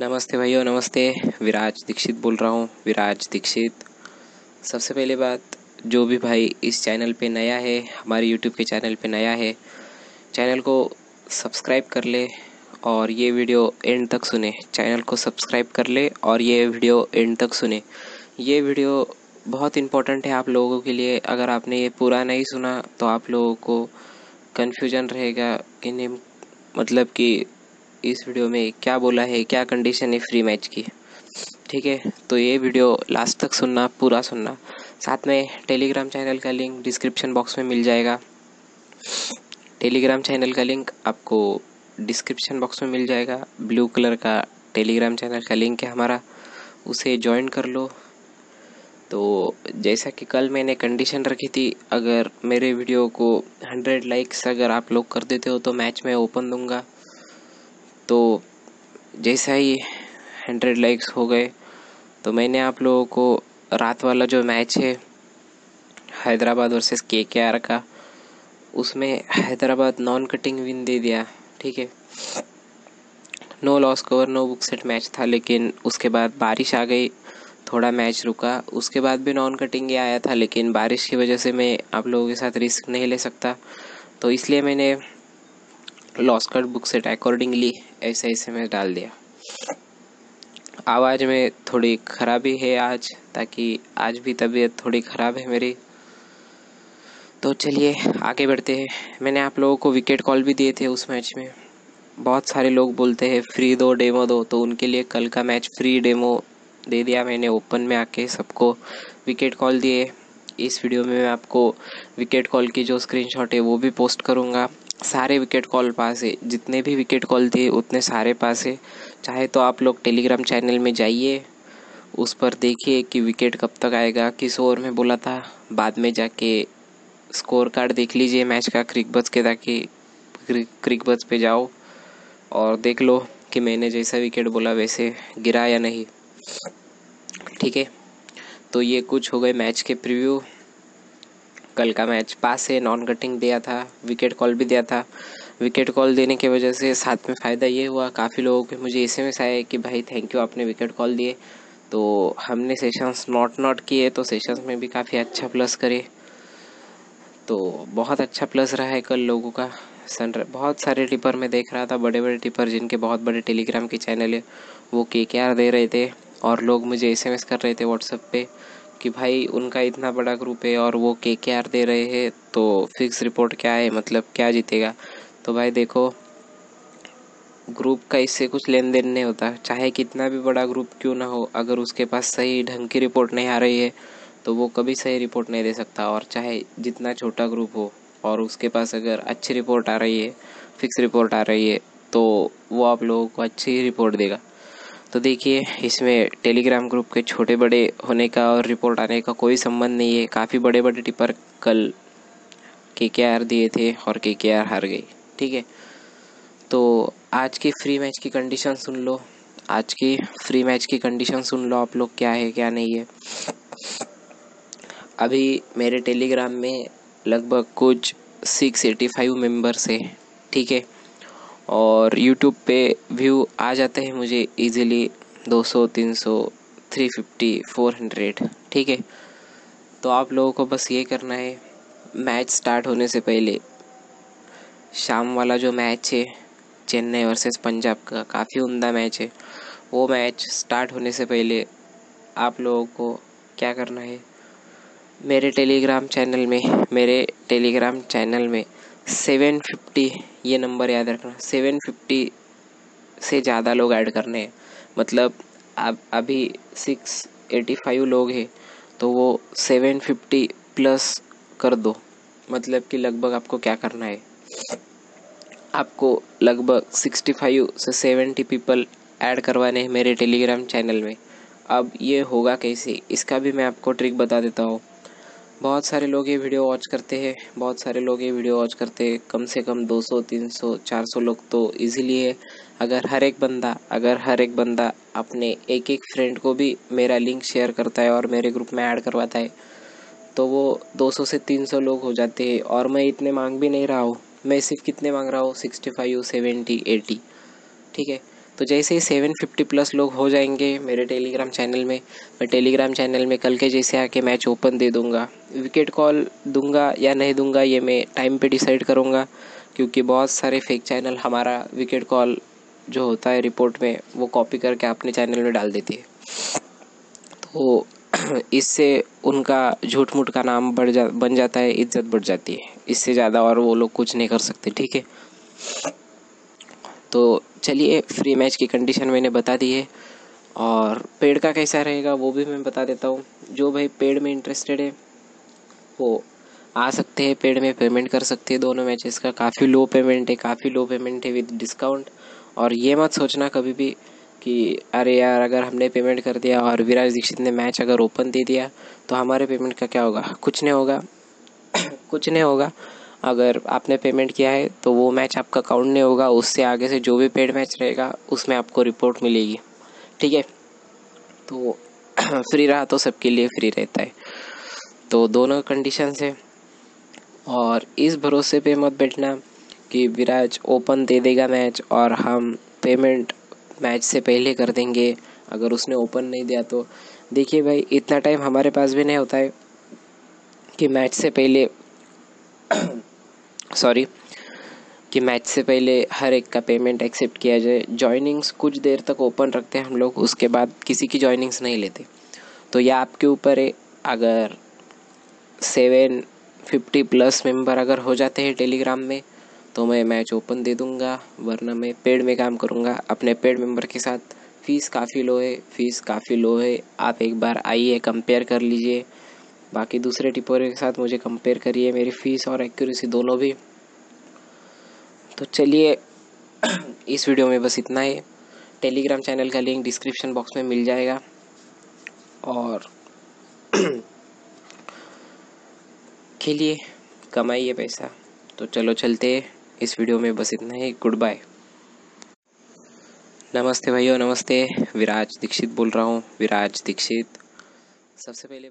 नमस्ते भाइयों नमस्ते। विराज दीक्षित बोल रहा हूँ, विराज दीक्षित। सबसे पहले बात, जो भी भाई इस चैनल पे नया है, हमारे यूट्यूब के चैनल पे नया है, चैनल को सब्सक्राइब कर ले और ये वीडियो एंड तक सुने। चैनल को सब्सक्राइब कर ले और ये वीडियो एंड तक सुने। ये वीडियो बहुत इम्पोर्टेंट है आप लोगों के लिए। अगर आपने ये पूरा नहीं सुना तो आप लोगों को कन्फ्यूज़न रहेगा। कि मतलब कि इस वीडियो में क्या बोला है, क्या कंडीशन है फ्री मैच की। ठीक है तो ये वीडियो लास्ट तक सुनना, पूरा सुनना। साथ में टेलीग्राम चैनल का लिंक डिस्क्रिप्शन बॉक्स में मिल जाएगा। टेलीग्राम चैनल का लिंक आपको डिस्क्रिप्शन बॉक्स में मिल जाएगा। ब्लू कलर का टेलीग्राम चैनल का लिंक है हमारा, उसे ज्वाइन कर लो। तो जैसा कि कल मैंने कंडीशन रखी थी, अगर मेरे वीडियो को हंड्रेड लाइक्स अगर आप लोग कर देते हो तो मैच में ओपन दूँगा। तो जैसा ही हंड्रेड लाइक्स हो गए तो मैंने आप लोगों को रात वाला जो मैच है, हैदराबाद वर्सेस के के आर का उसमें हैदराबाद नॉन कटिंग विन दे दिया, ठीक है? No loss cover no book set match था, लेकिन उसके बाद बारिश आ गई, थोड़ा मैच रुका, उसके बाद भी नॉन कटिंग ही आया था, लेकिन बारिश की वजह से मैं आप लोगों के साथ रिस्क नहीं ले सकता। तो इसलिए मैंने loss cut book set accordingly ऐसे ऐसे मैं डाल दिया। आवाज़ में थोड़ी ख़राबी है आज, ताकि आज भी तबीयत थोड़ी ख़राब है मेरी। तो चलिए, आगे बढ़ते हैं। मैंने आप लोगों को विकेट कॉल भी दिए थे उस मैच में। बहुत सारे लोग बोलते हैं, फ्री दो, डेमो दो। तो उनके लिए कल का मैच फ्री डेमो दे दिया मैंने ओपन में आके सबको विकेट कॉल दिए। इस वीडियो में मैं आपको विकेट कॉल की जो स्क्रीनशॉट है वो भी पोस्ट करूँगा। सारे विकेट कॉल पास है। जितने भी विकेट कॉल थे, उतने सारे पास है। चाहे तो आप लोग टेलीग्राम चैनल में जाइए, उस पर देखिए कि विकेट कब तक आएगा, किस ओवर में बोला था। बाद में जाके स्कोर कार्ड देख लीजिए मैच का क्रिक बच के ताकि क्रिक बच पे जाओ और देख लो कि मैंने जैसा विकेट बोला वैसे गिरा या नहीं। ठीक है? तो ये कुछ हो गए मैच के प्रीव्यू कल का मैच। पास है नॉन कटिंग दिया था विकेट कॉल भी दिया था। विकेट कॉल देने की वजह से साथ में फ़ायदा ये हुआ, काफ़ी लोगों के मुझे एस एम एस आए कि भाई थैंक यू आपने विकेट कॉल दिए। तो हमने सेशंस नॉट नॉट किए तो सेशंस में भी काफ़ी अच्छा प्लस करे। तो बहुत अच्छा प्लस रहा है कल लोगों का। सन बहुत सारे टिपर में देख रहा था, बड़े बड़े टिपर जिनके बहुत बड़े टेलीग्राम के चैनल है, वो के के आर दे रहे थे। और लोग मुझे एसएमएस कर रहे थे व्हाट्सएप पे। कि भाई उनका इतना बड़ा ग्रुप है और वो के के आर दे रहे हैं तो फिक्स रिपोर्ट क्या है मतलब क्या जीतेगा? तो भाई देखो ग्रुप का इससे कुछ लेन देन नहीं होता। चाहे कितना भी बड़ा ग्रुप क्यों ना हो, अगर उसके पास सही ढंग की रिपोर्ट नहीं आ रही है तो वो कभी सही रिपोर्ट नहीं दे सकता। और चाहे जितना छोटा ग्रुप हो, और उसके पास अगर अच्छी रिपोर्ट आ रही है फिक्स रिपोर्ट आ रही है तो वो आप लोगों को अच्छी रिपोर्ट देगा। तो देखिए, इसमें टेलीग्राम ग्रुप के छोटे बड़े होने का और रिपोर्ट आने का कोई संबंध नहीं है। काफ़ी बड़े बड़े टिपर कल के के आर दिए थे और के के आर हार गई, ठीक है? तो आज की फ्री मैच की कंडीशन सुन लो। आज की फ्री मैच की कंडीशन सुन लो आप लोग, क्या है, क्या नहीं है। अभी मेरे टेलीग्राम में लगभग कुछ सिक्स एटी फाइव मेंबर्स है, ठीक है? और यूट्यूब पे व्यू आ जाते हैं मुझे इजीली 200 300 350 400 ठीक है? तो आप लोगों को बस ये करना है मैच स्टार्ट होने से पहले शाम वाला जो मैच है, चेन्नई वर्सेस पंजाब का काफ़ी उमदा मैच है। वो मैच स्टार्ट होने से पहले आप लोगों को क्या करना है? मेरे टेलीग्राम चैनल में, मेरे टेलीग्राम चैनल में सेवन फिफ्टी, ये नंबर याद रखना। सेवन फिफ्टी से ज़्यादा लोग ऐड करने हैं। मतलब अब, अभी सिक्स एटी फाइव लोग हैं तो वो सेवन फिफ्टी प्लस कर दो। मतलब कि लगभग आपको क्या करना है? आपको लगभग सिक्सटी फाइव से सेवेंटी पीपल ऐड करवाने हैं मेरे टेलीग्राम चैनल में। अब ये होगा कैसे? इसका भी मैं आपको ट्रिक बता देता हूँ। बहुत सारे लोग ये वीडियो वॉच करते हैं, बहुत सारे लोग ये वीडियो वॉच करते हैं, कम से कम 200 300 400 लोग तो इजीली है। अगर हर एक बंदा, अगर हर एक बंदा अपने एक एक फ्रेंड को भी मेरा लिंक शेयर करता है और मेरे ग्रुप में ऐड करवाता है तो वो 200 से 300 लोग हो जाते हैं। और मैं इतने मांग भी नहीं रहा हूँ। मैं सिर्फ़ कितने मांग रहा हूँ? सिक्सटी फाइव सेवेंटी एटी ठीक है? तो जैसे ही सेवन फिफ्टी प्लस लोग हो जाएँगे मेरे टेलीग्राम चैनल में, मैं टेलीग्राम चैनल में कल के जैसे आके मैच ओपन दे दूँगा। विकेट कॉल दूँगा या नहीं दूँगा ये मैं टाइम पे डिसाइड करूँगा, क्योंकि बहुत सारे फेक चैनल हमारा विकेट कॉल जो होता है रिपोर्ट में, वो कॉपी करके अपने चैनल में डाल देती है। तो इससे उनका झूठ मूठ का नाम बढ़ जा, बन जाता है, इज़्ज़त बढ़ जाती है। इससे ज़्यादा और वो लोग कुछ नहीं कर सकते, ठीक है? तो चलिए फ्री मैच की कंडीशन मैंने बता दी है। और पेड़ का कैसा रहेगा, वो भी मैं बता देता हूँ। जो भाई पेड़ में इंटरेस्टेड है, वो आ सकते हैं, पेड़ में पेमेंट कर सकते हैं दोनों मैचेस का। काफ़ी लो पेमेंट है, काफ़ी लो पेमेंट है विद डिस्काउंट और ये मत सोचना कभी भी कि, अरे यार, अगर हमने पेमेंट कर दिया और विराज दीक्षित ने मैच अगर ओपन दे दिया तो हमारे पेमेंट का क्या होगा? कुछ नहीं होगा। कुछ नहीं होगा। अगर आपने पेमेंट किया है तो वो मैच आपका काउंट नहीं होगा, उससे आगे से जो भी पेड मैच रहेगा, उसमें आपको रिपोर्ट मिलेगी। ठीक है? तो फ्री रहा तो सबके लिए फ्री रहता है। तो दोनों कंडीशन है। और इस भरोसे पे मत बैठना कि विराज ओपन दे देगा मैच और हम पेमेंट मैच से पहले कर देंगे। अगर उसने ओपन नहीं दिया तो। देखिए भाई, इतना टाइम हमारे पास भी नहीं होता है कि मैच से पहले सॉरी कि मैच से पहले हर एक का पेमेंट एक्सेप्ट किया जाए। जॉइनिंग्स कुछ देर तक ओपन रखते हैं हम लोग, उसके बाद किसी की जॉइनिंग्स नहीं लेते। तो यह आपके ऊपर है। अगर सेवन फिफ्टी प्लस मेंबर अगर हो जाते हैं टेलीग्राम में तो मैं मैच ओपन दे दूँगा, वरना मैं पेड में काम करूँगा। अपने पेड मेंबर के साथ फ़ीस काफ़ी लो है फ़ीस काफ़ी लो है। आप एक बार आइए कंपेयर कर लीजिए। बाकी दूसरे टिपोरे के साथ मुझे कंपेयर करिए मेरी फ़ीस और एक्यूरेसी दोनों भी। तो चलिए, इस वीडियो में बस इतना ही। टेलीग्राम चैनल का लिंक डिस्क्रिप्शन बॉक्स में मिल जाएगा। और खेलिए, कमाइए पैसा। तो चलो चलते इस वीडियो में बस इतना ही। गुड बाय नमस्ते भाइयों, नमस्ते। विराज दीक्षित बोल रहा हूँ। विराज दीक्षित। सबसे पहले